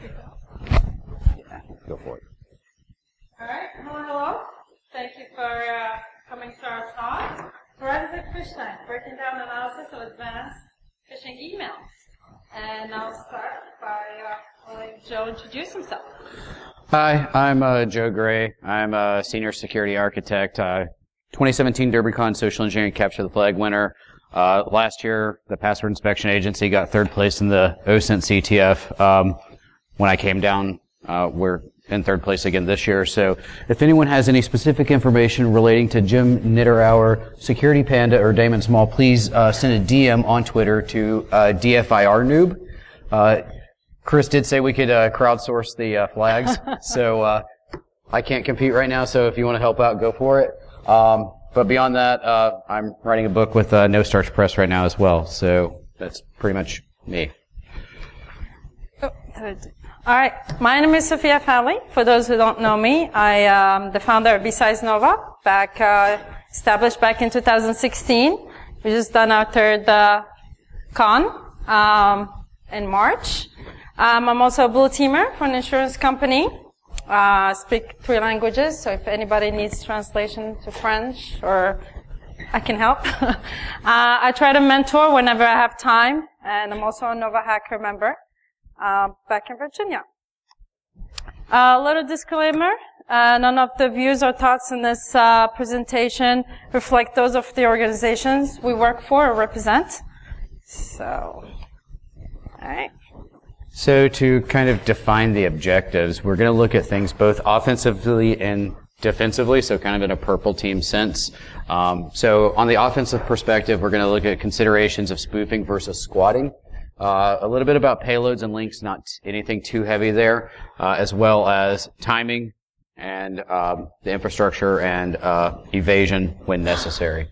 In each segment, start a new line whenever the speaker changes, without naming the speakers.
Yeah, go for it.
All right. Hello, hello. Thank you for uh, coming to our talk. Forensic Fish Tank, breaking down analysis of advanced phishing emails. And I'll start by uh, letting Joe introduce himself.
Hi, I'm uh, Joe Gray. I'm a senior security architect. Uh, 2017 DerbyCon Social Engineering Capture the Flag winner. Uh, last year, the Password Inspection Agency got third place in the OSINT CTF. Um, when I came down, uh, we're in third place again this year. So if anyone has any specific information relating to Jim Nitterauer, Security Panda, or Damon Small, please uh, send a DM on Twitter to uh, DFIR Noob. Uh, Chris did say we could uh, crowdsource the uh, flags, so uh, I can't compete right now. So if you want to help out, go for it. Um, but beyond that, uh, I'm writing a book with uh, No Starch Press right now as well. So that's pretty much me.
Oh, All right. My name is Sophia Fowley. For those who don't know me, I am the founder of Besides Nova, back uh, established back in 2016. We just done our third uh, con um, in March. Um, I'm also a blue teamer for an insurance company. Uh, speak three languages, so if anybody needs translation to French or I can help. uh, I try to mentor whenever I have time, and I'm also a Nova Hacker member uh, back in Virginia. A little disclaimer. Uh, none of the views or thoughts in this uh, presentation reflect those of the organizations we work for or represent. So, all right.
So to kind of define the objectives, we're going to look at things both offensively and defensively, so kind of in a purple team sense. Um, so on the offensive perspective, we're going to look at considerations of spoofing versus squatting. Uh, a little bit about payloads and links, not anything too heavy there, uh, as well as timing and um, the infrastructure and uh, evasion when necessary.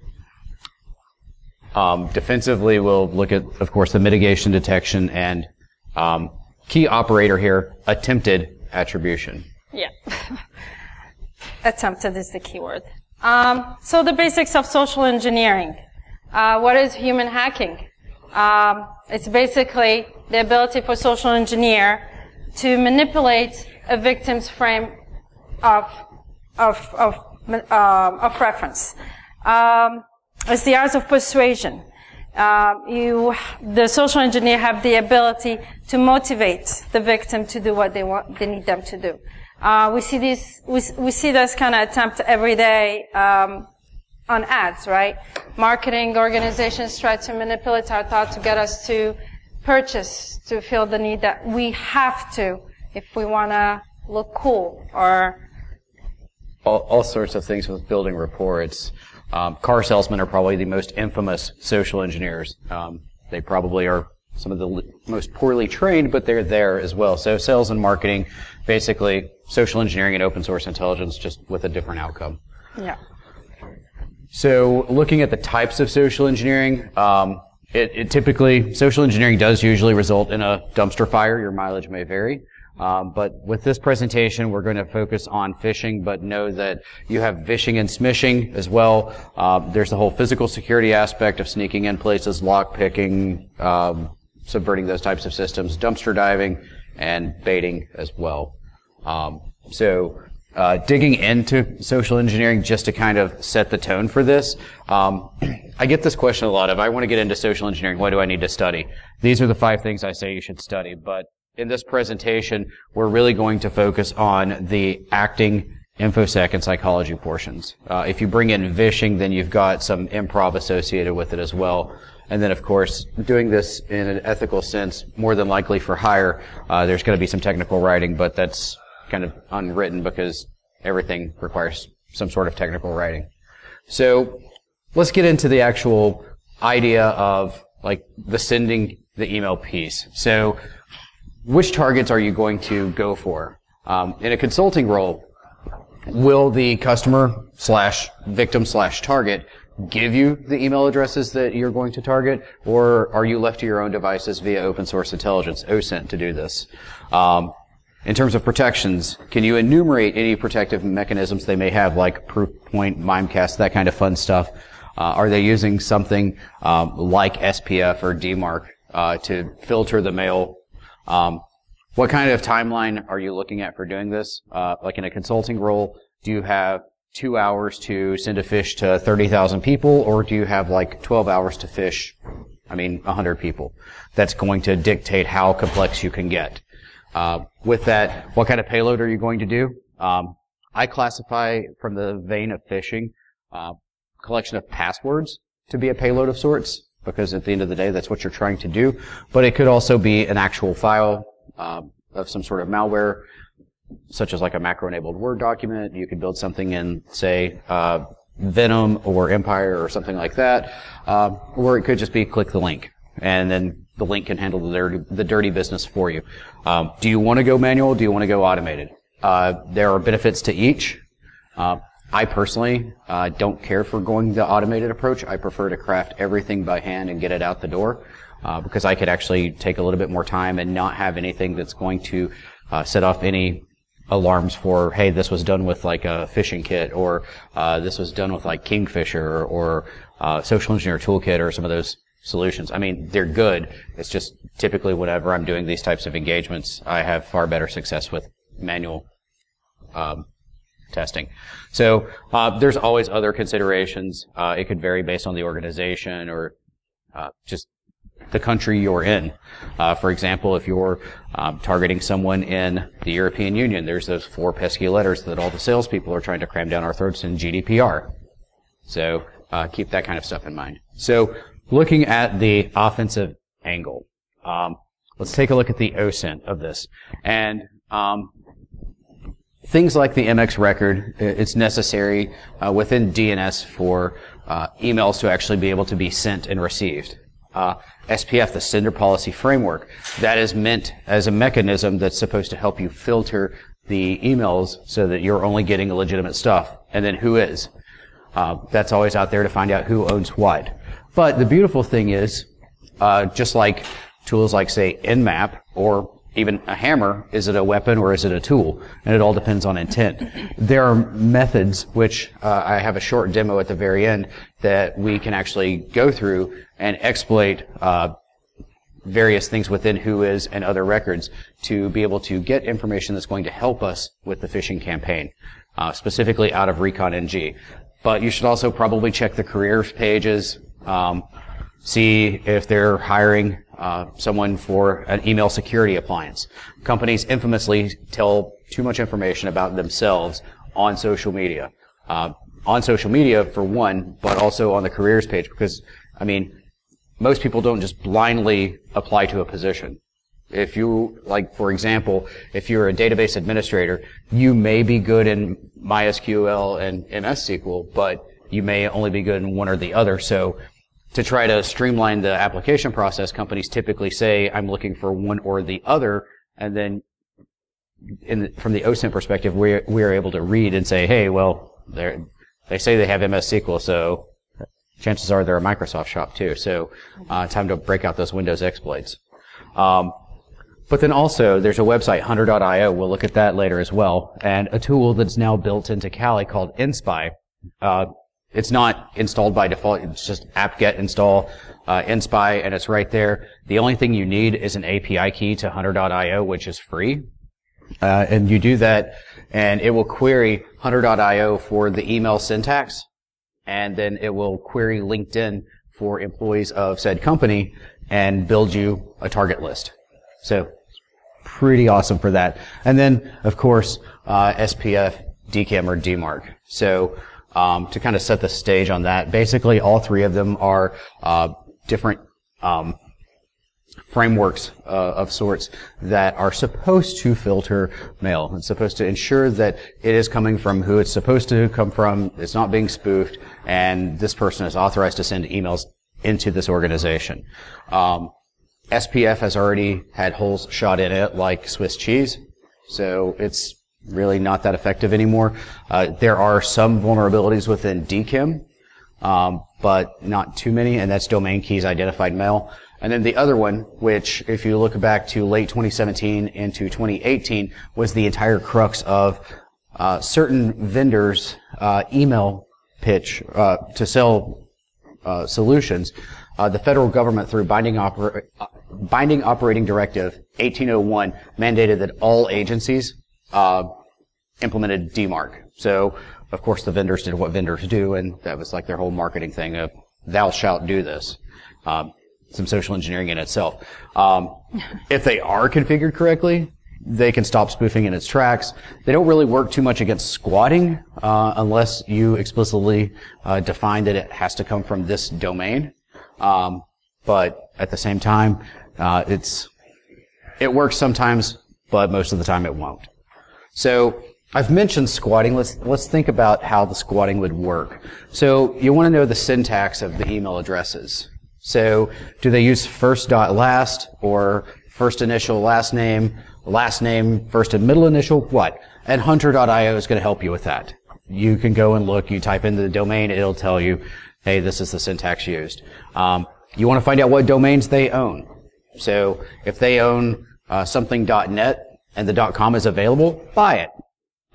Um, defensively, we'll look at, of course, the mitigation detection and um, key operator here, attempted attribution.
Yeah. Attempted is the keyword. Um, so the basics of social engineering. Uh, what is human hacking? Um, it's basically the ability for social engineer to manipulate a victim's frame of of of um, of reference. Um, it's the art of persuasion. Uh, you, the social engineer, have the ability to motivate the victim to do what they want, they need them to do. Uh, we see these, we, we see this kind of attempt every day um, on ads, right? Marketing organizations try to manipulate our thought to get us to purchase, to feel the need that we have to if we want to look cool or
all, all, sorts of things with building rapport. It's um, car salesmen are probably the most infamous social engineers. Um, they probably are some of the most poorly trained, but they're there as well. So sales and marketing, basically social engineering and open source intelligence, just with a different outcome.
Yeah.
So looking at the types of social engineering, um, it, it, typically social engineering does usually result in a dumpster fire. Your mileage may vary. Um, but with this presentation, we're going to focus on phishing, but know that you have vishing and smishing as well. Um, there's the whole physical security aspect of sneaking in places, lock picking, um, subverting those types of systems, dumpster diving, and baiting as well. Um, so uh, digging into social engineering just to kind of set the tone for this. Um, I get this question a lot of, I want to get into social engineering, what do I need to study? These are the five things I say you should study, but in this presentation, we're really going to focus on the acting, infosec, and psychology portions. Uh, if you bring in vishing, then you've got some improv associated with it as well. And then, of course, doing this in an ethical sense, more than likely for hire, uh, there's going to be some technical writing, but that's kind of unwritten because everything requires some sort of technical writing. So let's get into the actual idea of like the sending the email piece. So which targets are you going to go for? Um, in a consulting role, will the customer slash victim slash target give you the email addresses that you're going to target, or are you left to your own devices via open source intelligence, OSINT, to do this? Um, in terms of protections, can you enumerate any protective mechanisms they may have, like Proofpoint, Mimecast, that kind of fun stuff? Uh, are they using something um, like SPF or DMARC uh, to filter the mail um, what kind of timeline are you looking at for doing this? Uh, like in a consulting role, do you have two hours to send a fish to 30,000 people, or do you have like 12 hours to fish, I mean, 100 people? That's going to dictate how complex you can get. Uh, with that, what kind of payload are you going to do? Um, I classify from the vein of phishing, uh, collection of passwords to be a payload of sorts, because at the end of the day, that's what you're trying to do. But it could also be an actual file um, of some sort of malware, such as like a macro-enabled Word document. You could build something in, say, uh, Venom or Empire or something like that, um, or it could just be click the link, and then the link can handle the dirty, the dirty business for you. Um, do you want to go manual? Do you want to go automated? Uh, there are benefits to each. Uh, I personally uh, don't care for going the automated approach. I prefer to craft everything by hand and get it out the door uh, because I could actually take a little bit more time and not have anything that's going to uh, set off any alarms for, hey, this was done with like a phishing kit or uh, this was done with like Kingfisher or uh, Social Engineer Toolkit or some of those solutions. I mean, they're good. It's just typically whenever I'm doing these types of engagements, I have far better success with manual um, testing. So uh, there's always other considerations. Uh, it could vary based on the organization or uh, just the country you're in. Uh, for example, if you're um, targeting someone in the European Union, there's those four pesky letters that all the salespeople are trying to cram down our throats in GDPR. So uh, keep that kind of stuff in mind. So looking at the offensive angle, um, let's take a look at the OSINT of this. And um, things like the MX record, it's necessary uh, within DNS for uh, emails to actually be able to be sent and received. Uh, SPF, the sender policy framework, that is meant as a mechanism that's supposed to help you filter the emails so that you're only getting legitimate stuff. And then who is? Uh, that's always out there to find out who owns what. But the beautiful thing is, uh, just like tools like say Nmap or even a hammer, is it a weapon or is it a tool? And it all depends on intent. There are methods, which uh, I have a short demo at the very end, that we can actually go through and exploit uh, various things within Whois and other records to be able to get information that's going to help us with the phishing campaign, uh, specifically out of Recon NG. But you should also probably check the careers pages, um, see if they're hiring uh, someone for an email security appliance. Companies infamously tell too much information about themselves on social media. Uh, on social media for one, but also on the careers page because, I mean, most people don't just blindly apply to a position. If you, like, for example, if you're a database administrator, you may be good in MySQL and MS SQL, but you may only be good in one or the other. So to try to streamline the application process, companies typically say, I'm looking for one or the other, and then the, from the OSINT perspective, we we are able to read and say, hey, well, they say they have MS SQL, so chances are they're a Microsoft shop too. So uh, time to break out those Windows exploits. Um, but then also, there's a website, hunter.io. We'll look at that later as well. And a tool that's now built into Kali called InSpy. Uh, it's not installed by default. It's just apt-get install uh, NSPY, and it's right there. The only thing you need is an API key to Hunter.io, which is free. Uh, and you do that, and it will query Hunter.io for the email syntax, and then it will query LinkedIn for employees of said company and build you a target list. So, pretty awesome for that. And then, of course, uh, SPF, DKIM, or DMARC. So, um, to kind of set the stage on that. Basically, all three of them are uh, different um, frameworks uh, of sorts that are supposed to filter mail. It's supposed to ensure that it is coming from who it's supposed to come from. It's not being spoofed, and this person is authorized to send emails into this organization. Um, SPF has already had holes shot in it, like Swiss cheese, so it's really not that effective anymore. Uh, there are some vulnerabilities within DKIM, um, but not too many, and that's domain keys identified mail. And then the other one, which if you look back to late 2017 into 2018, was the entire crux of uh, certain vendors' uh, email pitch uh, to sell uh, solutions. Uh, the federal government, through binding, oper- Binding Operating Directive 1801 mandated that all agencies uh, implemented DMARC. So, of course, the vendors did what vendors do, and that was like their whole marketing thing of "Thou shalt do this." Um, some social engineering in itself. Um, if they are configured correctly, they can stop spoofing in its tracks. They don't really work too much against squatting uh, unless you explicitly uh, define that it has to come from this domain. Um, but at the same time, uh, it's it works sometimes, but most of the time it won't. So I've mentioned squatting. Let's let's think about how the squatting would work. So you want to know the syntax of the email addresses. So do they use first dot last or first initial last name, last name first and middle initial? What? And hunter.io is going to help you with that. You can go and look. You type into the domain, it'll tell you, hey, this is the syntax used. Um, you want to find out what domains they own. So if they own uh, something.net and the .com is available, buy it.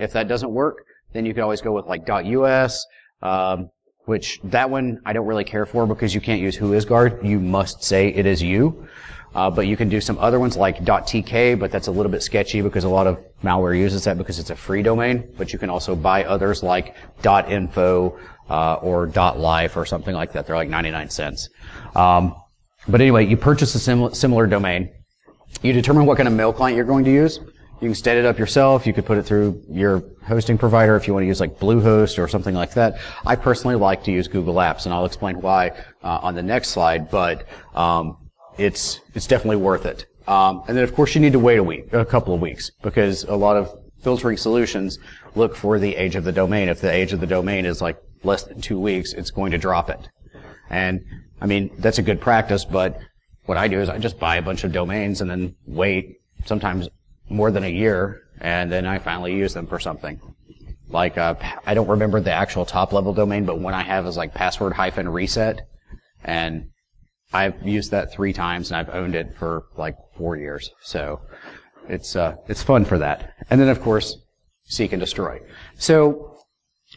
If that doesn't work, then you can always go with like .us, um, which that one I don't really care for because you can't use WhoIsGuard. You must say it is you. Uh, but you can do some other ones like .tk, but that's a little bit sketchy because a lot of malware uses that because it's a free domain. But you can also buy others like .info uh, or .life or something like that. They're like 99 cents. Um, but anyway, you purchase a sim- similar domain. You determine what kind of mail client you're going to use. You can set it up yourself. You could put it through your hosting provider if you want to use like Bluehost or something like that. I personally like to use Google Apps, and I'll explain why uh, on the next slide. But um, it's it's definitely worth it. Um, and then of course you need to wait a week, a couple of weeks, because a lot of filtering solutions look for the age of the domain. If the age of the domain is like less than two weeks, it's going to drop it. And I mean that's a good practice, but what I do is I just buy a bunch of domains and then wait, sometimes more than a year, and then I finally use them for something. Like uh, I don't remember the actual top level domain, but one I have is like password hyphen reset, and I've used that three times and I've owned it for like four years. So it's, uh, it's fun for that. And then of course, seek and destroy. So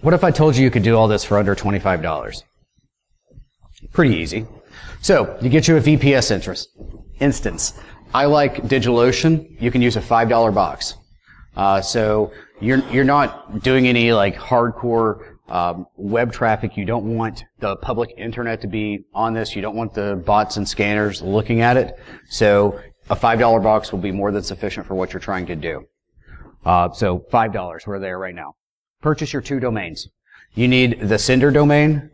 what if I told you you could do all this for under $25? Pretty easy. So you get you a VPS interest, instance. I like DigitalOcean. You can use a $5 box. Uh, so you're, you're not doing any like hardcore um, web traffic. You don't want the public internet to be on this. You don't want the bots and scanners looking at it. So a five dollar box will be more than sufficient for what you're trying to do. Uh, so five dollars. We're there right now. Purchase your two domains. You need the sender domain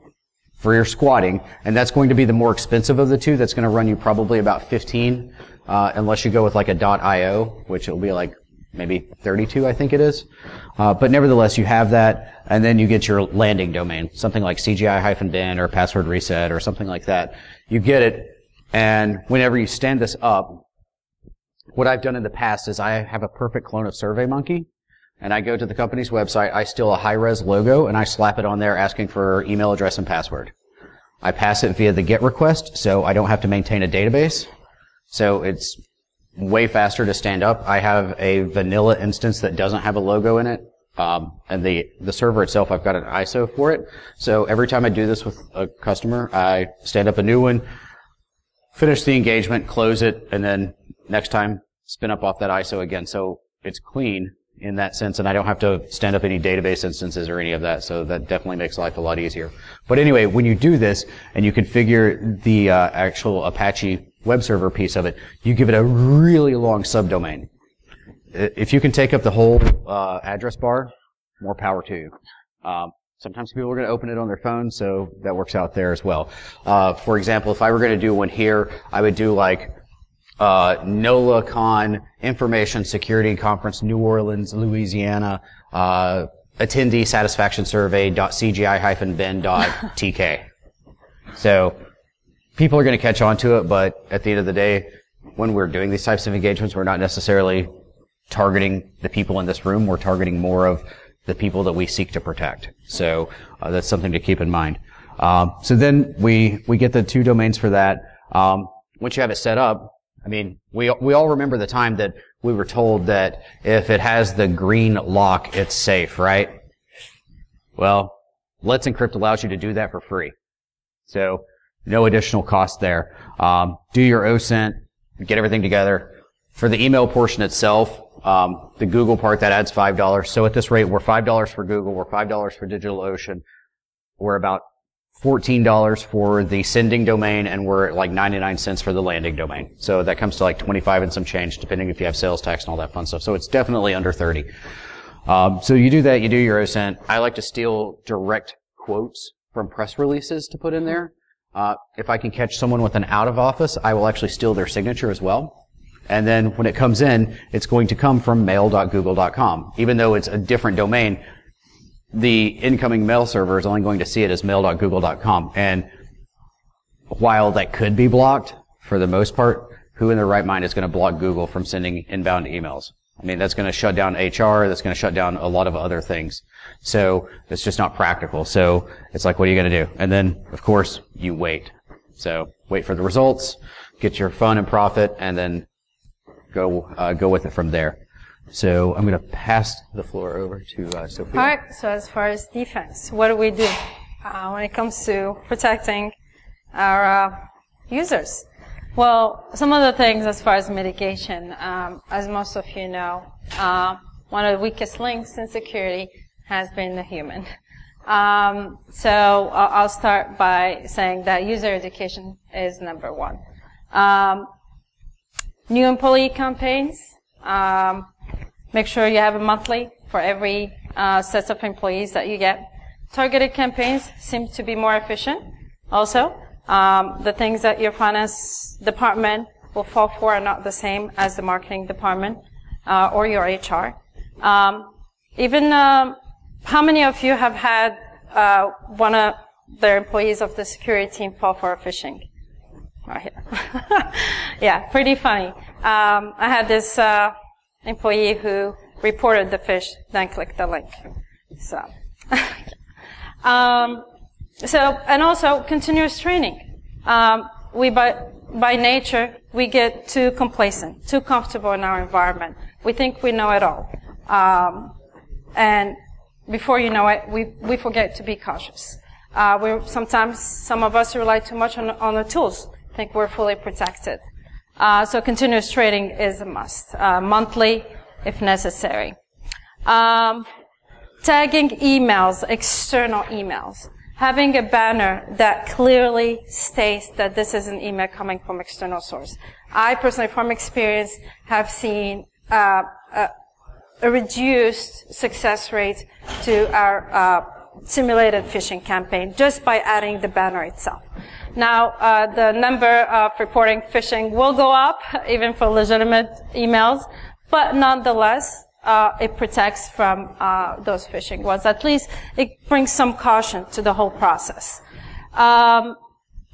for your squatting, and that's going to be the more expensive of the two. That's going to run you probably about 15, uh, unless you go with like a .io, which will be like maybe 32, I think it is. Uh, but nevertheless, you have that, and then you get your landing domain, something like CGI-bin or password reset or something like that. You get it, and whenever you stand this up, what I've done in the past is I have a perfect clone of SurveyMonkey, and I go to the company's website, I steal a high-res logo, and I slap it on there asking for email address and password. I pass it via the GET request, so I don't have to maintain a database. So it's way faster to stand up. I have a vanilla instance that doesn't have a logo in it. Um, and the, the server itself, I've got an ISO for it. So every time I do this with a customer, I stand up a new one, finish the engagement, close it, and then next time spin up off that ISO again. So it's clean in that sense, and I don't have to stand up any database instances or any of that. So that definitely makes life a lot easier. But anyway, when you do this and you configure the uh, actual Apache web server piece of it, you give it a really long subdomain. If you can take up the whole uh, address bar, more power to you. Um, sometimes people are going to open it on their phone, so that works out there as well. Uh, for example, if I were going to do one here, I would do like uh, NOLACon Information Security Conference, New Orleans, Louisiana, uh, attendee satisfaction survey cgi-bin.tk. so people are going to catch on to it, but at the end of the day, when we're doing these types of engagements, we're not necessarily targeting the people in this room. We're targeting more of the people that we seek to protect. So uh, that's something to keep in mind. Um, so then we we get the two domains for that. Um, once you have it set up, I mean, we we all remember the time that we were told that if it has the green lock, it's safe, right? Well, Let's Encrypt allows you to do that for free. So no additional cost there. Um, do your OSINT, get everything together. For the email portion itself, um, the Google part that adds five dollars. So at this rate, we're five dollars for Google, we're five dollars for DigitalOcean, we're about fourteen dollars for the sending domain, and we're at like ninety nine cents for the landing domain. So that comes to like twenty five and some change, depending if you have sales tax and all that fun stuff. So it's definitely under thirty. Um, so you do that, you do your OSINT. I like to steal direct quotes from press releases to put in there. Uh, if I can catch someone with an out of office, I will actually steal their signature as well. And then when it comes in, it's going to come from mail.google.com. Even though it's a different domain, the incoming mail server is only going to see it as mail.google.com. And while that could be blocked, for the most part, who in their right mind is going to block Google from sending inbound emails? I mean, that's going to shut down HR. That's going to shut down a lot of other things. So it's just not practical. So it's like, what are you going to do? And then, of course, you wait. So wait for the results, get your fun and profit, and then go uh, go with it from there. So I'm going to pass the floor over to uh, Sophia.
All right. So as far as defense, what do we do uh, when it comes to protecting our uh, users? Well, some of the things as far as mitigation, um, as most of you know, uh, one of the weakest links in security has been the human. Um, so I'll start by saying that user education is number one. Um, new employee campaigns. Um, make sure you have a monthly for every uh, set of employees that you get. Targeted campaigns seem to be more efficient. Also, um, the things that your finance department will fall for are not the same as the marketing department uh, or your HR. Um, even uh, how many of you have had uh, one of their employees of the security team fall for phishing? Right here. yeah, pretty funny. Um, I had this uh, employee who reported the fish, then clicked the link. So, um, so and also continuous training. Um, we by by nature we get too complacent, too comfortable in our environment. We think we know it all, um, and before you know it, we we forget to be cautious. Uh, we sometimes some of us rely too much on on the tools, think we're fully protected. Uh, so continuous training is a must, uh, monthly if necessary. Um, tagging emails, external emails having a banner that clearly states that this is an email coming from external source. I personally, from experience, have seen uh, a, a, reduced success rate to our uh, simulated phishing campaign just by adding the banner itself. Now, uh, the number of reporting phishing will go up, even for legitimate emails, but nonetheless, uh, it protects from uh, those phishing ones. At least it brings some caution to the whole process. Um,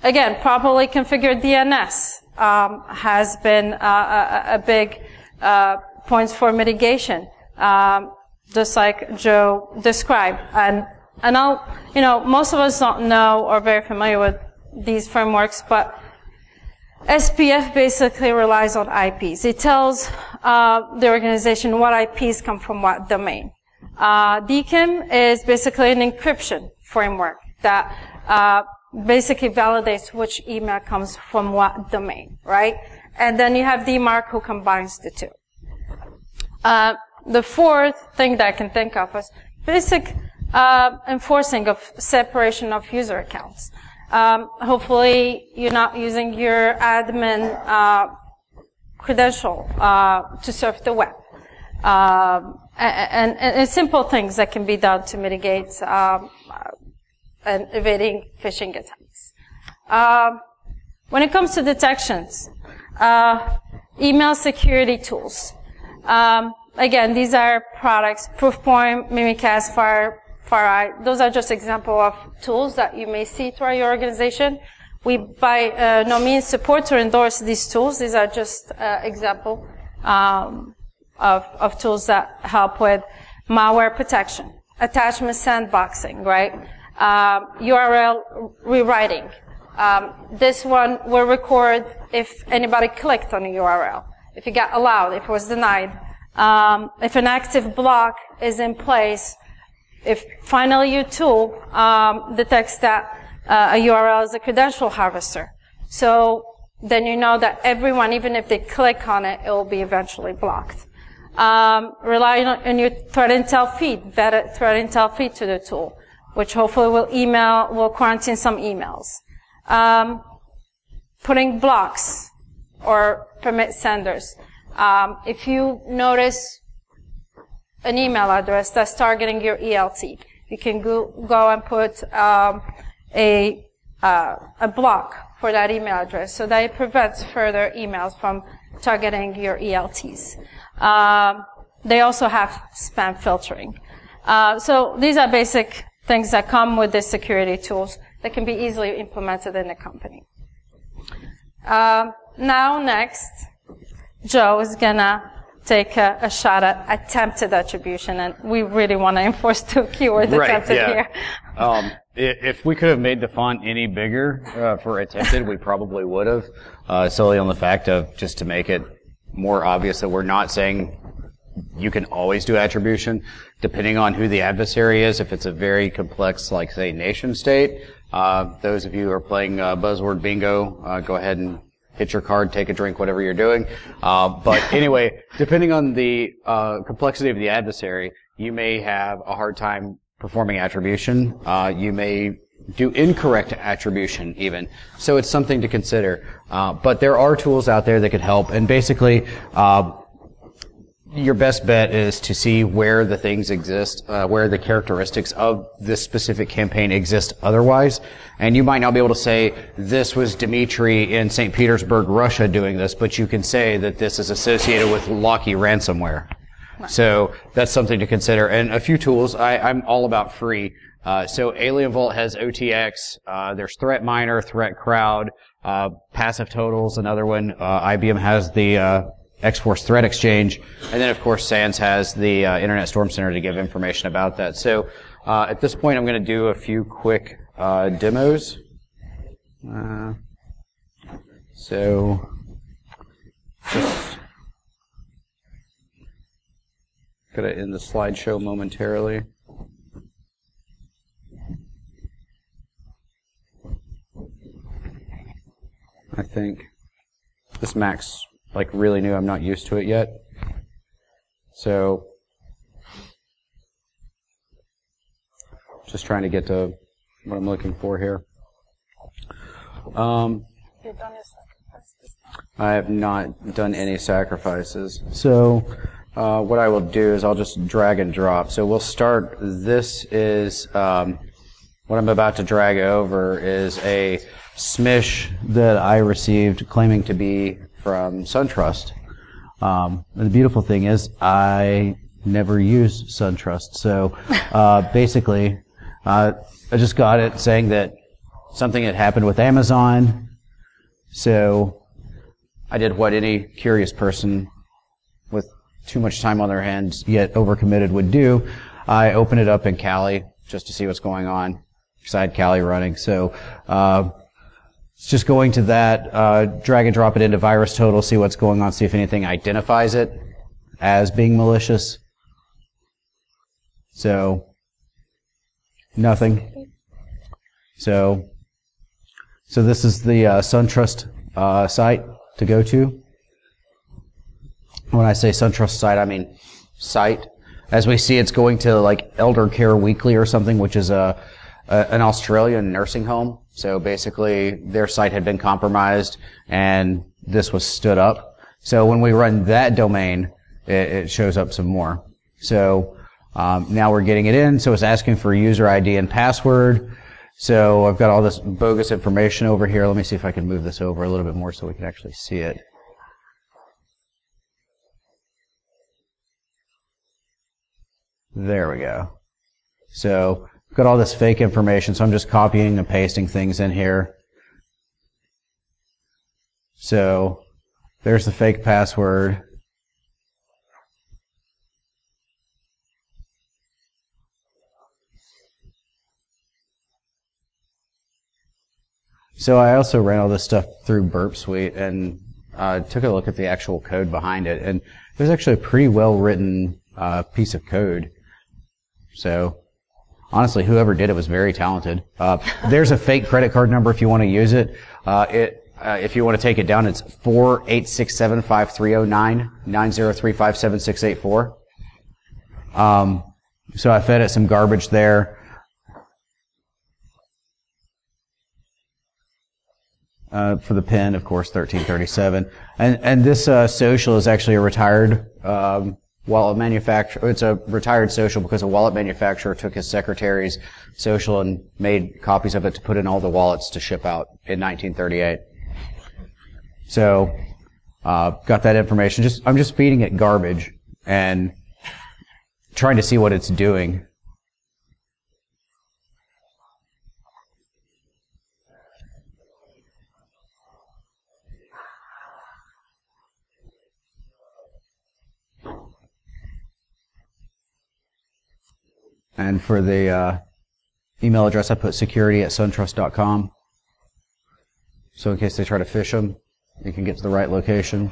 again, properly configured DNS um, has been uh, a, a, big uh, point for mitigation, um, just like Joe described. And and I'll, you know, most of us don't know or very familiar with these frameworks, but SPF basically relies on IPs. It tells uh, the organization what IPs come from what domain. Uh, DKIM is basically an encryption framework that uh, basically validates which email comes from what domain, right? And then you have DMARC who combines the two. Uh, the fourth thing that I can think of is basic uh, enforcing of separation of user accounts. Um, hopefully, you're not using your admin uh, credential uh, to surf the web. Um, and, and, and, simple things that can be done to mitigate um, uh, and evading phishing attacks. Um, when it comes to detections, uh, email security tools. Um, again, these are products, Proofpoint, Mimikatz, Fire, Those are just example of tools that you may see throughout your organization. We, by uh, no means, support or endorse these tools. These are just uh, example um, of, of tools that help with malware protection, attachment sandboxing, right? Um, URL rewriting. Um, this one will record if anybody clicked on a URL, if it got allowed, if it was denied. Um, if an active block is in place, if finally your tool um, detects that uh, a URL is a credential harvester. So then you know that everyone, even if they click on it, it will be eventually blocked. Um, rely on, your threat intel feed, vetted threat intel feed to the tool, which hopefully will email, will quarantine some emails. Um, putting blocks or permit senders. Um, if you notice an email address that's targeting your ELT, you can go, go and put um, a uh, a block for that email address so that it prevents further emails from targeting your ELTs. Um, they also have spam filtering. Uh, so these are basic things that come with the security tools that can be easily implemented in the company. Um, now, next, Joe is gonna take a, a, shot at attempted attribution, and we really want to enforce the keyword right, attempted yeah. here.
Um, if we could have made the font any bigger uh, for attempted, we probably would have, uh, solely on the fact of just to make it more obvious that we're not saying you can always do attribution, depending on who the adversary is. If it's a very complex, like say, nation state, uh, those of you who are playing uh, buzzword bingo, uh, go ahead and hit your card, take a drink, whatever you're doing. Uh, but anyway, depending on the uh, complexity of the adversary, you may have a hard time performing attribution. Uh, you may do incorrect attribution even. So it's something to consider. Uh, but there are tools out there that could help. And basically, uh, your best bet is to see where the things exist, uh, where the characteristics of this specific campaign exist otherwise. And you might not be able to say, this was Dmitri in St. Petersburg, Russia doing this, but you can say that this is associated with Locky ransomware. So that's something to consider. And a few tools, I, am all about free. Uh, so Alien Vault has OTX, uh, there's Threat Miner, Threat Crowd, uh, Passive Totals, another one. Uh, IBM has the uh, X-Force Threat Exchange, and then of course SANS has the uh, Internet Storm Center to give information about that. So at this point, I'm going to do a few quick uh, demos. Uh, so just gonna end the slideshow momentarily. I think this Mac's like really new. I'm not used to it yet. So just trying to get to what I'm looking for here. Um, I have not done any sacrifices. So uh, what I will do is I'll just drag and drop. So we'll start. This is um, what I'm about to drag over is a smish that I received claiming to be from SunTrust. Um, the beautiful thing is I never use SunTrust. So uh, basically, uh, I just got it saying that something had happened with Amazon. So I did what any curious person with too much time on their hands yet overcommitted would do. I opened it up in Cali just to see what's going on. Side Cali running. So, uh, it's just going to that, uh, drag and drop it into VirusTotal, see what's going on, see if anything identifies it as being malicious. So, nothing. So, so this is the uh, SunTrust uh, site to go to. When I say SunTrust site, I mean site. As we see, it's going to like Elder Care Weekly or something, which is a, an Australian nursing home. So basically, their site had been compromised, and this was stood up. So when we run that domain, it, it shows up some more. So um, now we're getting it in, so it's asking for user ID and password. So I've got all this bogus information over here. Let me see if I can move this over a little bit more so we can actually see it. There we go. So got all this fake information, so I'm just copying and pasting things in here. So there's the fake password. So I also ran all this stuff through Burp Suite and uh, took a look at the actual code behind it, and it was actually a pretty well written uh, piece of code. So honestly, whoever did it was very talented. Uh, there's a fake credit card number if you want to use it. Uh, it uh, if you want to take it down, it's four eight six seven five three zero nine nine zero three five seven six eight four. Um, so I fed it some garbage there. Uh, for the pen, of course, 1337. And, and this, uh, social is actually a retired, um, wallet manufacturer. It's a retired social because a wallet manufacturer took his secretary's social and made copies of it to put in all the wallets to ship out in 1938. So, uh, got that information. Just, I'm just feeding it garbage and trying to see what it's doing. And for the uh, email address, I put security at suntrust.com. So in case they try to fish them, you can get to the right location.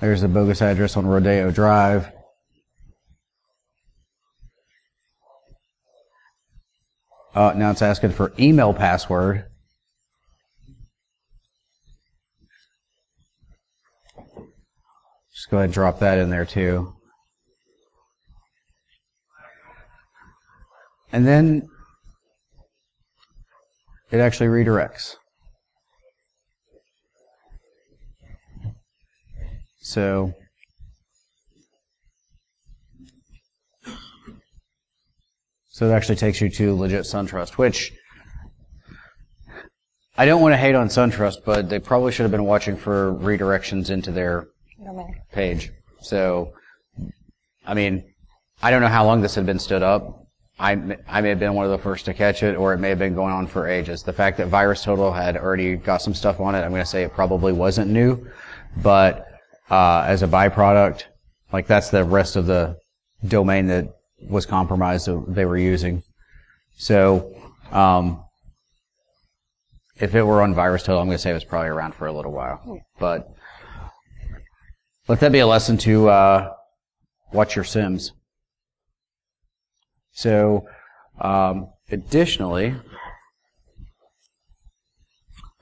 There's a bogus address on Rodeo Drive. Uh, now it's asking for email password. Just go ahead and drop that in there too. And then it actually redirects. So So it actually takes you to legit SunTrust, which I don't want to hate on SunTrust, but they probably should have been watching for redirections into their page. So, I mean, I don't know how long this had been stood up. I, I may have been one of the first to catch it, or it may have been going on for ages. The fact that VirusTotal had already got some stuff on it, I'm going to say it probably wasn't new, but uh, as a byproduct, like that's the rest of the domain that was compromised that they were using. So, um, if it were on VirusTotal, I'm going to say it was probably around for a little while. But let that be a lesson to uh, watch your Sims. So, um, additionally,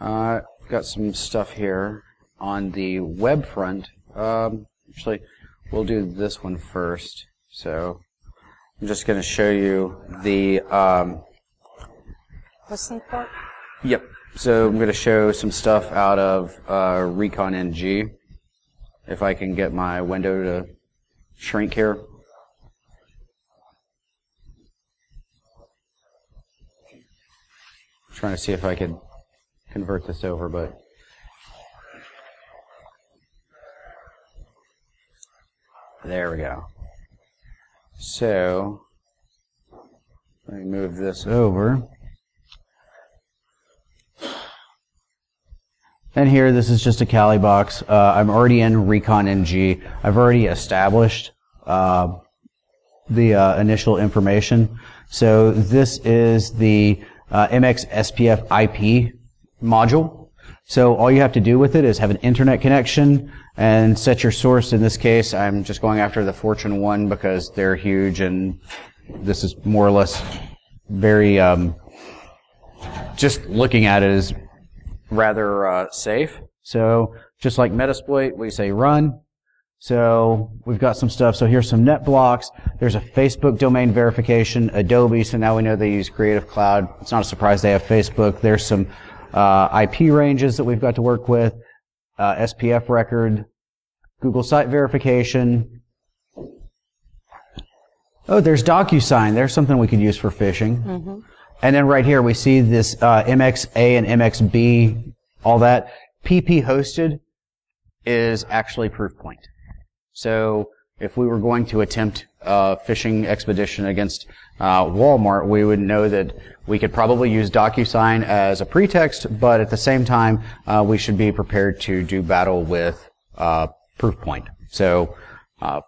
uh, got some stuff here on the web front. Um, actually, we'll do this one first. So, I'm just going to show you the. Um,
Listen part?
Yep. So I'm going to show some stuff out of uh, Recon NG. If I can get my window to shrink here. trying to see if I could convert this over, but there we go. So let me move this over. And here, this is just a Kali box. Uh, I'm already in Recon NG. I've already established uh, the uh, initial information. So this is the uh, MX SPF IP module. So all you have to do with it is have an internet connection and set your source. In this case, I'm just going after the Fortune 1 because they're huge and this is more or less very, um, just looking at it is rather uh, safe. So just like Metasploit, we say run. So we've got some stuff. So here's some net blocks. There's a Facebook domain verification, Adobe. So now we know they use Creative Cloud. It's not a surprise they have Facebook. There's some uh, IP ranges that we've got to work with, uh, SPF record, Google site verification. Oh, there's DocuSign. There's something we could use for phishing. Mm-hmm. And then right here we see this uh, MXA and MXB, all that. PP hosted is actually Proofpoint. So if we were going to attempt a phishing expedition against uh, Walmart, we would know that we could probably use DocuSign as a pretext, but at the same time, uh, we should be prepared to do battle with uh, Proofpoint. So uh,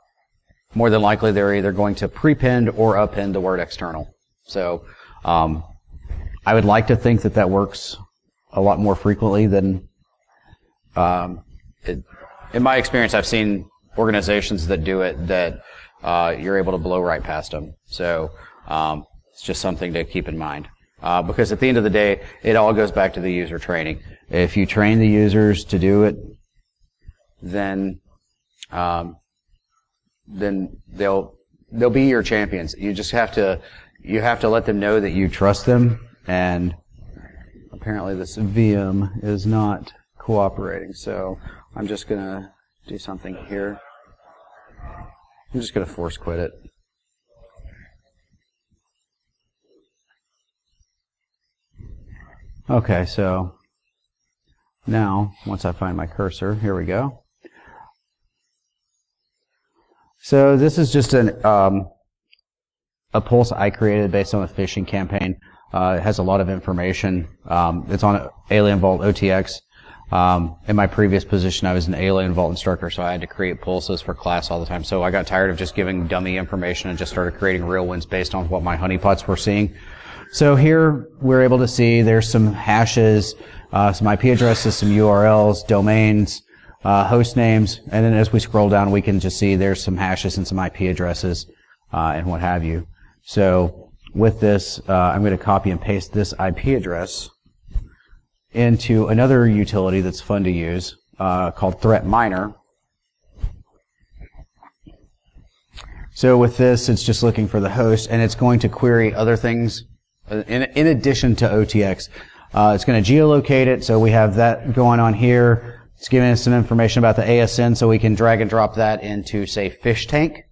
more than likely, they're either going to prepend or append the word external. So um, I would like to think that that works a lot more frequently than. Um, it, in my experience, I've seen organizations that do it that uh, you're able to blow right past them. So um, it's just something to keep in mind. Uh, because at the end of the day, it all goes back to the user training. If you train the users to do it, then um, then they'll they'll be your champions. You just have to you have to let them know that you trust them. And apparently, this VM is not cooperating. So I'm just gonna do something here. I'm just gonna force quit it. Okay, so now, once I find my cursor, here we go. So this is just an um, a pulse I created based on a phishing campaign. Uh, it has a lot of information. Um, it's on Alien Vault OTX. Um, in my previous position, I was an Alien Vault instructor, so I had to create pulses for class all the time. So I got tired of just giving dummy information and just started creating real ones based on what my honeypots were seeing. So here we're able to see there's some hashes, uh, some IP addresses, some URLs, domains, uh, host names, and then as we scroll down, we can just see there's some hashes and some IP addresses uh, and what have you. So with this, uh, I'm going to copy and paste this IP address into another utility that's fun to use uh, called Threat Miner. So with this, it's just looking for the host, and it's going to query other things uh, in, in addition to OTX. Uh, it's going to geolocate it, so we have that going on here. It's giving us some information about the ASN, so we can drag and drop that into, say, PhishTank,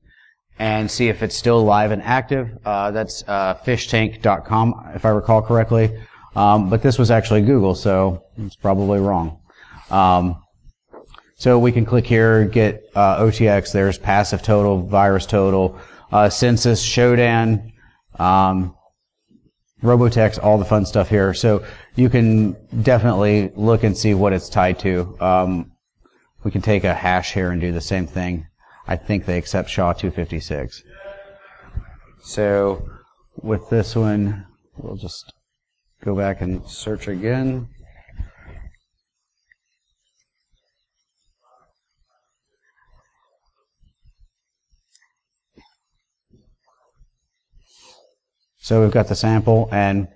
and see if it's still live and active. Uh, that's uh, phishtank.com, if I recall correctly. Um, but this was actually Google, so it's probably wrong. Um, so we can click here, get uh, OTX. There's passive total, virus total, uh, Censys, Shodan, um, Robtex, all the fun stuff here. So you can definitely look and see what it's tied to. Um, we can take a hash here and do the same thing. I think they accept SHA-256. So with this one, we'll just go back and search again. So we've got the sample and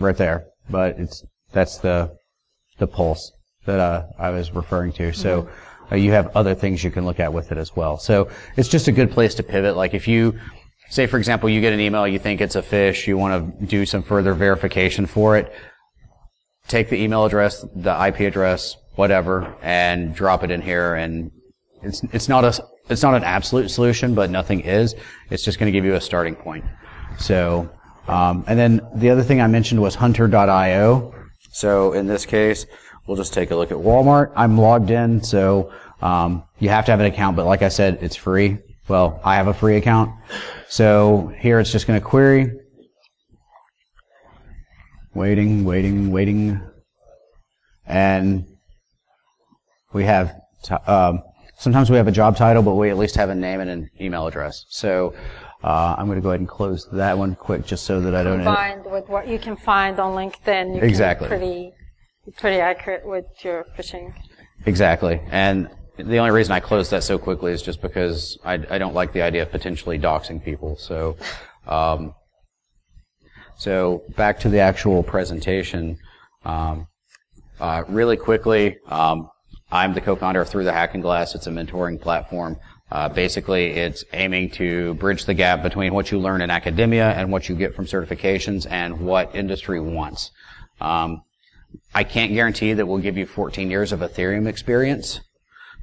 right there, but it's that's the the pulse that uh, I was referring to. So uh, you have other things you can look at with it as well. So it's just a good place to pivot. Like if you say, for example, you get an email, you think it's a phish, you want to do some further verification for it. Take the email address, the IP address, whatever, and drop it in here. And it's it's not a it's not an absolute solution, but nothing is. It's just going to give you a starting point. So, um, and then the other thing I mentioned was hunter.io. So in this case, we'll just take a look at Walmart. I'm logged in, so um, you have to have an account, but like I said, it's free. Well, I have a free account. So here it's just going to query. Waiting, waiting, waiting. And we have, um, sometimes we have a job title, but we at least have a name and an email address. So uh, I'm going to go ahead and close that one quick just so that I don't.
Combined with what you can find on LinkedIn, you
Exactly.
pretty, pretty accurate with your phishing.
Exactly. And the only reason I closed that so quickly is just because I, I don't like the idea of potentially doxing people. So, um, so back to the actual presentation. Um, uh, really quickly, um, I'm the co-founder of Through the Hacking Glass. It's a mentoring platform. Uh, basically, it's aiming to bridge the gap between what you learn in academia and what you get from certifications and what industry wants. Um, I can't guarantee that we'll give you 14 years of Ethereum experience,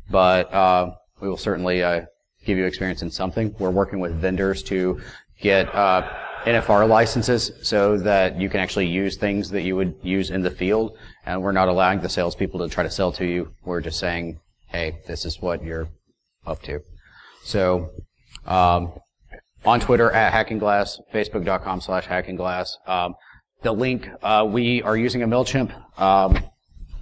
but uh, we will certainly uh, give you experience in something. We're working with vendors to get uh, NFR licenses so that you can actually use things that you would use in the field, and we're not allowing the salespeople to try to sell to you. We're just saying, hey, this is what you're up to. So um, on Twitter at HackingGlass, Facebook.com slash HackingGlass. Um, the link, uh, we are using a MailChimp um,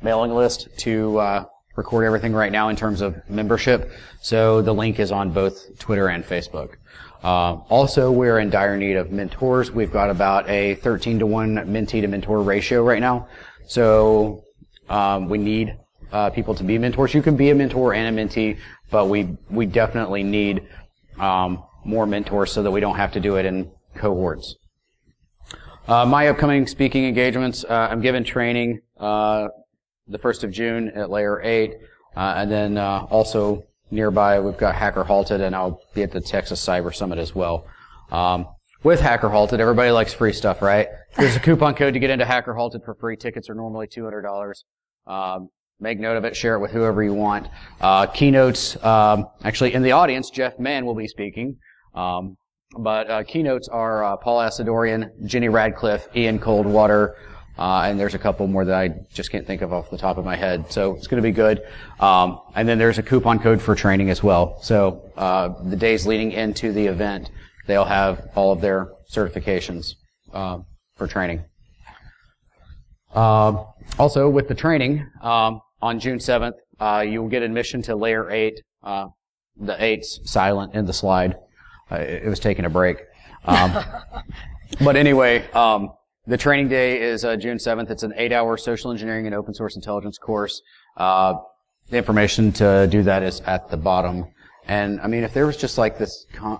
mailing list to uh, record everything right now in terms of membership. So the link is on both Twitter and Facebook. Uh, also, we're in dire need of mentors. We've got about a 13 to 1 mentee to mentor ratio right now. So um, we need uh, people to be mentors. You can be a mentor and a mentee, but we we definitely need um, more mentors so that we don't have to do it in cohorts. Uh, my upcoming speaking engagements, uh, I'm given training uh, the 1st of June at Layer 8, uh, and then uh, also nearby we've got Hacker Halted, and I'll be at the Texas Cyber Summit as well. Um, with Hacker Halted, everybody likes free stuff, right? There's a coupon code to get into Hacker Halted for free. Tickets are normally $200. Um, make note of it. Share it with whoever you want. Uh, keynotes, um, actually in the audience, Jeff Mann will be speaking. Um, but uh, keynotes are uh, Paul Asadoorian, Jenny Radcliffe, Ian Coldwater, uh, and there's a couple more that I just can't think of off the top of my head. So it's going to be good. Um, and then there's a coupon code for training as well. So uh, the days leading into the event, they'll have all of their certifications uh, for training. Uh, also, with the training um, on June 7th, uh, you will get admission to Layer 8. Uh, the 8's silent in the slide. Uh, it, it was taking a break. Um, but anyway, um, the training day is uh, June 7th. It's an eight-hour social engineering and open source intelligence course. Uh, the information to do that is at the bottom. And I mean, if there was just like this, con-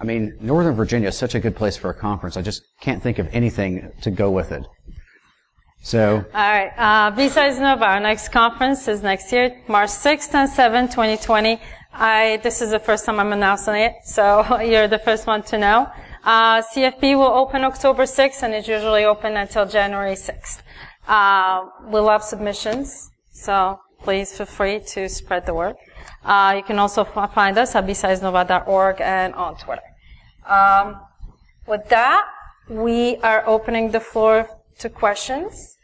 I mean, Northern Virginia is such a good place for a conference. I just can't think of anything to go with it. So,
All right. Uh, BSides NoVA, our next conference is next year, March 6th and 7th, 2020. I, this is the first time I'm announcing it, so you're the first one to know. Uh, CFP will open October 6th and it's usually open until January 6th. Uh, we love submissions, so please feel free to spread the word. Uh, you can also find us at bsidesnova.org and on Twitter. Um, with that, we are opening the floor to questions.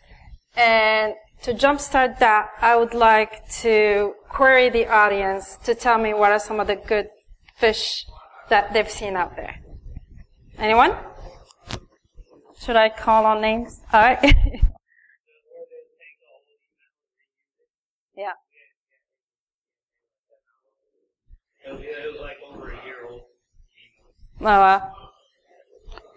And to jumpstart that, I would like to query the audience to tell me what are some of the good fish that they've seen out there. Anyone? Should I call on names? All right. yeah.
It was,
oh,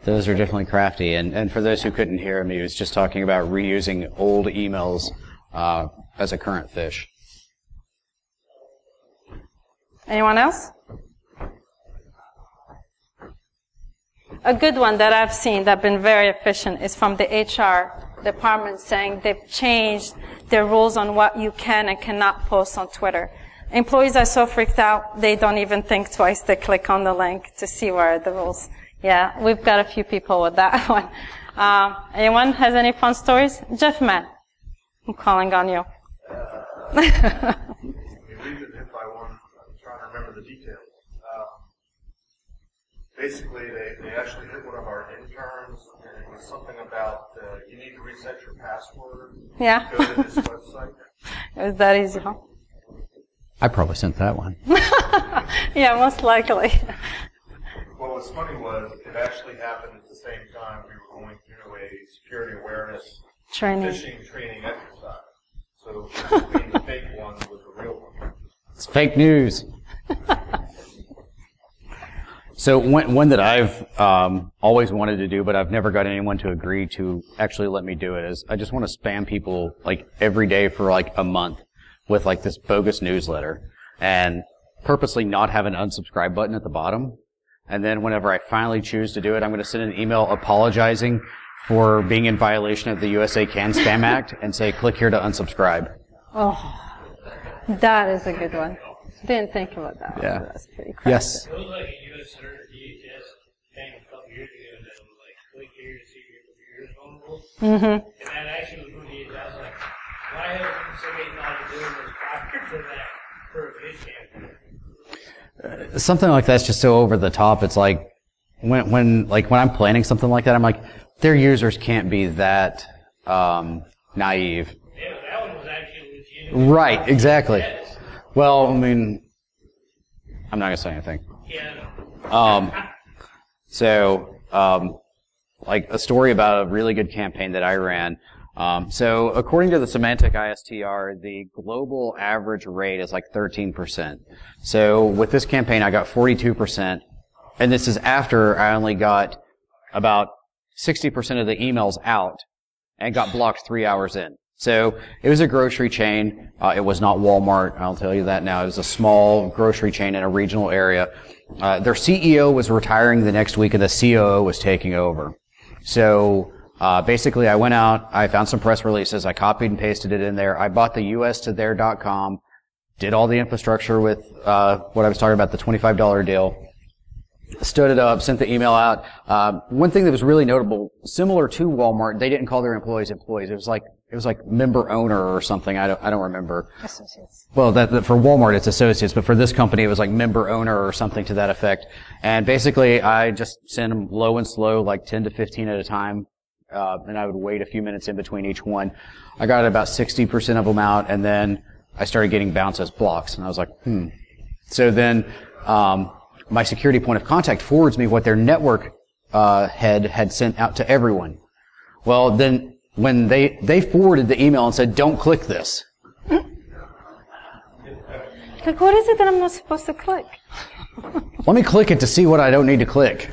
those are definitely crafty. And, and for those who couldn't hear him, he was just talking about reusing old emails uh, as a current phish.
anyone else? A good one that I've seen that's been very efficient is from the HR department saying they've changed their rules on what you can and cannot post on Twitter. Employees are so freaked out, they don't even think twice. They click on the link to see where are the rules. Yeah, we've got a few people with that one. Um, anyone has any fun stories? Jeff Mann, I'm calling on you.
I mean, even if I want, I'm trying to remember the details. Um, basically, they, they actually hit one of our interns, and it was something about uh, you need to reset your password.
Yeah,
Go to this website.
it was that easy, huh?
I probably sent that one.
Yeah, most likely.
What was funny was it actually happened at the same time we were going through a security awareness
Training.
phishing training exercise. So between the fake one was the real one.
It's fake news. so one, one that I've um, always wanted to do, but I've never got anyone to agree to actually let me do it, is I just want to spam people like every day for like a month with like this bogus newsletter and purposely not have an unsubscribe button at the bottom. And then whenever I finally choose to do it, I'm going to send an email apologizing for being in violation of the USA Can Spam Act and say click here to unsubscribe.
Oh, that is a good one. Didn't think about that. one.
Yeah.
That's pretty crazy.
Yes.
It was like a US Senator DHS thing a couple years ago that was like, click here to see if your computer's vulnerable.
Mm-hmm.
And that actually was from DHS. I was like, why hasn't somebody thought of doing this prior to that for a phish campaign?
Something like that's just so over the top. It's like when when like when I'm planning something like that, I'm like, their users can't be that um, naive.
Yeah, that one was actually legitimate.
Right, exactly. Well, I mean, I'm not gonna say anything.
Yeah.
Um, so, um, like a story about a really good campaign that I ran. Um, so, according to the Symantec ISTR, the global average rate is like 13%. So, with this campaign, I got 42%, and this is after I only got about 60% of the emails out and got blocked three hours in. So it was a grocery chain. Uh, it was not Walmart. I'll tell you that now. It was a small grocery chain in a regional area. Uh, their CEO was retiring the next week, and the COO was taking over. So Uh, basically, I went out, I found some press releases, I copied and pasted it in there. I bought the US to their.com, did all the infrastructure with uh, what I was talking about, the $25 deal, stood it up, sent the email out. Um, one thing that was really notable, similar to Walmart, they didn't call their employees employees. It was like it was like member owner or something. I don't I don't remember.
Associates.
Well, that, that for Walmart it's associates, but for this company it was like member owner or something to that effect. And basically, I just sent them low and slow, like 10 to 15 at a time, uh, and I would wait a few minutes in between each one. I got about 60% of them out, and then I started getting bounces blocks, and I was like, hmm. So then, um, my security point of contact forwards me what their network uh, head had sent out to everyone. Well, then when they they forwarded the email and said, "Don't click this,"
Like, what is it that I'm not supposed to click?
let me click it to see what I don't need to click.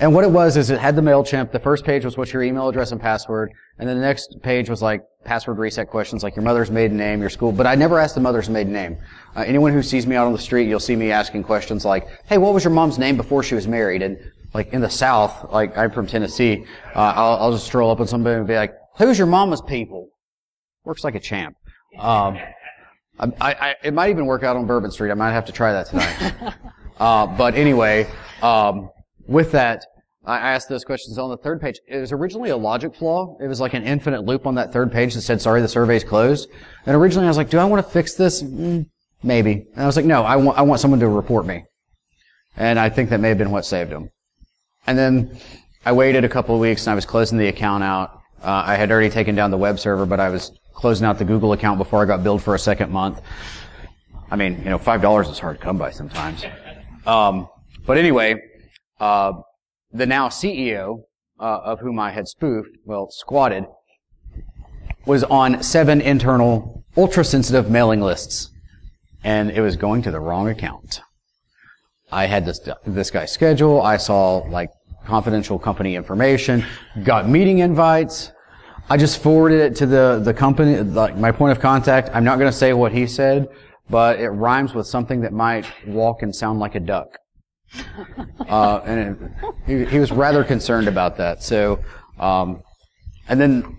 And what it was is it had the MailChimp. The first page was what's your email address and password. And then the next page was like password reset questions like your mother's maiden name, your school. But I never asked the mother's maiden name. Uh, anyone who sees me out on the street, you'll see me asking questions like, hey, what was your mom's name before she was married? And like in the South, like I'm from Tennessee, uh, I'll, I'll just stroll up on somebody and be like, who's your mama's people? Works like a champ. Um, I, I, it might even work out on Bourbon Street. I might have to try that tonight. uh, but anyway, um, with that, I asked those questions on the third page. It was originally a logic flaw. It was like an infinite loop on that third page that said, sorry, the survey's closed. And originally I was like, do I want to fix this? Mm, maybe. And I was like, no, I want, I want someone to report me. And I think that may have been what saved him. And then I waited a couple of weeks and I was closing the account out. Uh, I had already taken down the web server, but I was closing out the Google account before I got billed for a second month. I mean, you know, five dollars is hard to come by sometimes. Um, but anyway, uh, the now CEO uh, of whom I had spoofed, well, squatted, was on seven internal ultra-sensitive mailing lists, and it was going to the wrong account. I had this this guy's schedule. I saw like confidential company information, got meeting invites. I just forwarded it to the the company, like my point of contact. I'm not going to say what he said, but it rhymes with something that might walk and sound like a duck. Uh, and it, he, he was rather concerned about that. So, um, and then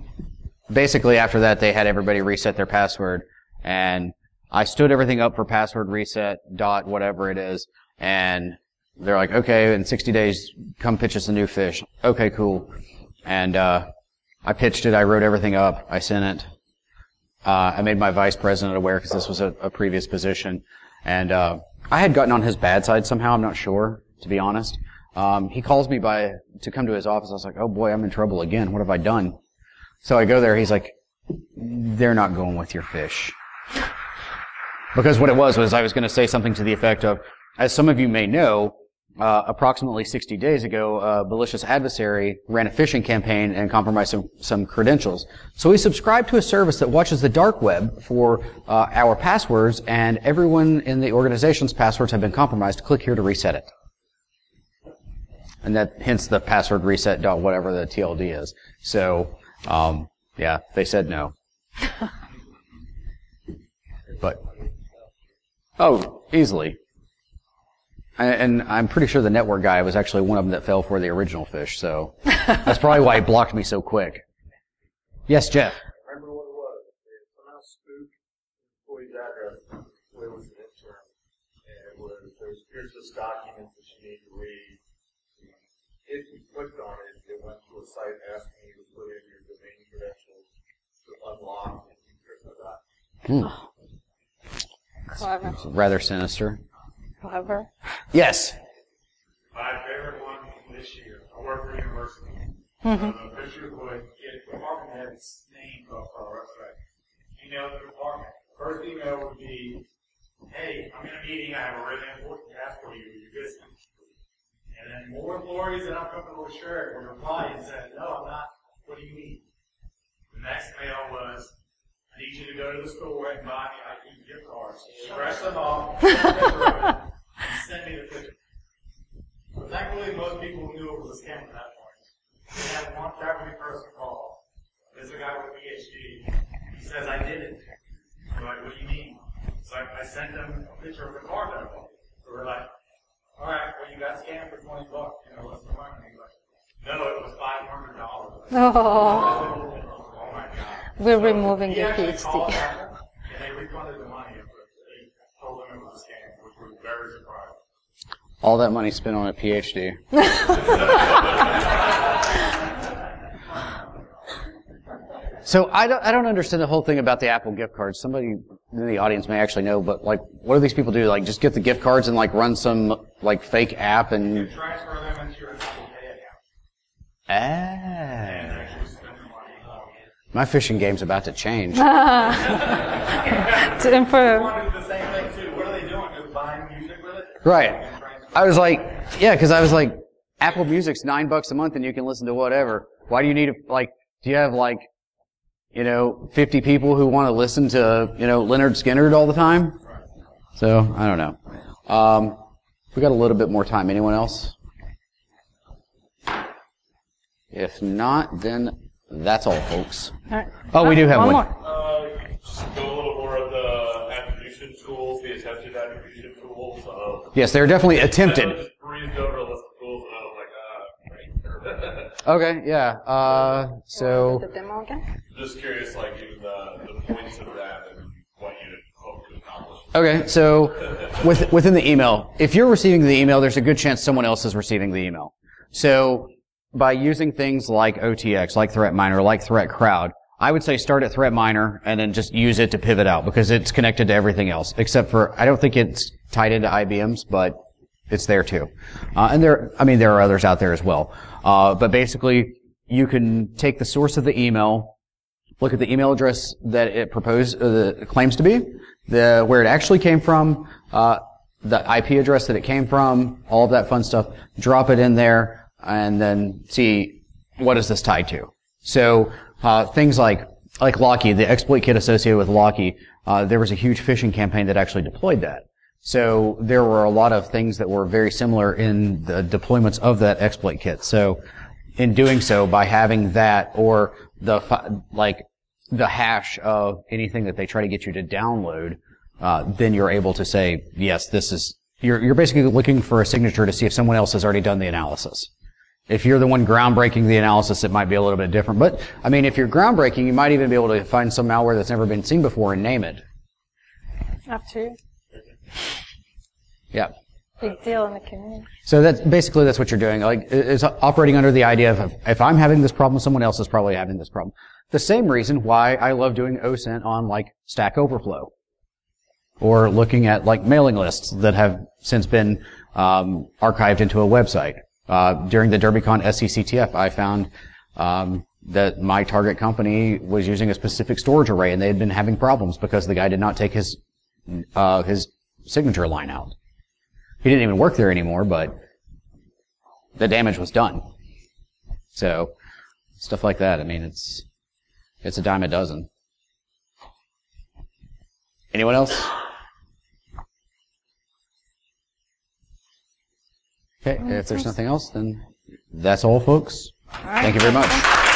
basically after that, they had everybody reset their password, and I stood everything up for password reset dot whatever it is, and they're like, okay, in 60 days, come pitch us a new phish. Okay, cool. And uh, I pitched it. I wrote everything up. I sent it. Uh, I made my vice president aware because this was a, a, previous position, and uh, I had gotten on his bad side somehow. I'm not sure, to be honest. Um, he calls me by to come to his office. I was like, "Oh boy, I'm in trouble again. What have I done?" So I go there. He's like, "They're not going with your phish." Because what it was was I was going to say something to the effect of, as some of you may know, uh, approximately 60 days ago, a malicious adversary ran a phishing campaign and compromised some, some credentials. So we subscribe to a service that watches the dark web for uh, our passwords, and everyone in the organization's passwords have been compromised. Click here to reset it. And that, hence the password reset dot whatever the TLD is. So, um, yeah, they said no. but, oh, easily. And I'm pretty sure the network guy was actually one of them that fell for the original phish, so that's probably why he blocked me so quick. Yes, Jeff.
Remember what it was? They somehow spooked employee's address. It was an intern. And it was, there's, here's this document that you need to read. If you clicked on it, it went to a site asking you to put in your domain credentials to unlock and encrypt that.
Hmm.
Clever.
Rather sinister.
Clever.
Yes.
My favorite one this year. I work for a university. Mm-hmm. The picture would get department head's name off our website. Email the department. First email would be, "Hey, I'm in a meeting. I have a really important task for you. Are you busy?" And then more employees that I'm comfortable with sharing would reply and say, "No, I'm not. What do you need?" The next mail was, "I need you to go to the store and buy me IT gift cards. Scratch them off." Send me the picture. But thankfully, most people knew it was a scam at that point. We had one faculty person call. There's a guy with a PhD. He says, I did it. We're like, what do you mean? So I, I sent them a picture of the card that I bought. So we're like, all right, well, you got scammed for 20 bucks. You know, what's the money? He's like, No, it was five hundred dollars.
Oh,
Oh my God.
we're removing the
actually called
PhD.
Apple, and they refunded the money, but they told them it was a scam, which was very surprising.
All that money spent on a PhD. so I don't, I don't understand the whole thing about the Apple gift cards. Somebody in the audience may actually know, but like, what do these people do? Like, just get the gift cards and like run some like fake app and.
Transfer them into your Apple Pay account
Ah.
and actually spend the money.
My phishing game's about to change.
To improve.
wanted the same thing too. What are they doing? Just buying music with it?
Right. I was like, yeah, because I was like, Apple Music's nine bucks a month and you can listen to whatever. Why do you need to, like, do you have like, you know, 50 people who want to listen to, you know, Lynyrd Skynyrd all the time? So, I don't know. Um, we got a little bit more time. Anyone else? If not, then that's all, folks.
All right.
Oh, we do have one.
more.
Yes, they're definitely attempted.
just breezed over a list of tools and I was like, ah, right.
Okay, yeah. Uh, so.
The demo again?
just curious, like, even the, the points of that and what you hope to accomplish.
Okay, so with, within the email, if you're receiving the email, there's a good chance someone else is receiving the email. So by using things like OTX, like Threat Miner, like Threat Crowd, I would say start at Threat Miner and then just use it to pivot out because it's connected to everything else. Except for, I don't think it's tied into IBM's, but it's there too. Uh, and there, I mean, there are others out there as well. Uh, but basically, you can take the source of the email, look at the email address that it proposed, uh, the, claims to be, the where it actually came from, uh, the IP address that it came from, all of that fun stuff. Drop it in there, and then see what is this tied to. So uh, things like like Locky, the exploit kit associated with Locky, uh, there was a huge phishing campaign that actually deployed that. So there were a lot of things that were very similar in the deployments of that exploit kit. So in doing so, by having that or the like the hash of anything that they try to get you to download, uh, then you're able to say, yes, this is. You're you're basically looking for a signature to see if someone else has already done the analysis. If you're the one groundbreaking the analysis, it might be a little bit different. But I mean, if you're groundbreaking, you might even be able to find some malware that's never been seen before and name it.
After you.
Yeah.
Big deal in the community.
So that's basically that's what you're doing. Like it's operating under the idea of if I'm having this problem, someone else is probably having this problem. The same reason why I love doing OSINT on like Stack Overflow, or looking at like mailing lists that have since been um, archived into a website. Uh, during the DerbyCon SECTF, I found um, that my target company was using a specific storage array, and they had been having problems because the guy did not take his uh, his signature line out. He didn't even work there anymore, but the damage was done. So stuff like that. I mean, it's it's a dime a dozen. Anyone else? Okay, if there's nothing else, then that's all, folks. Thank you very much.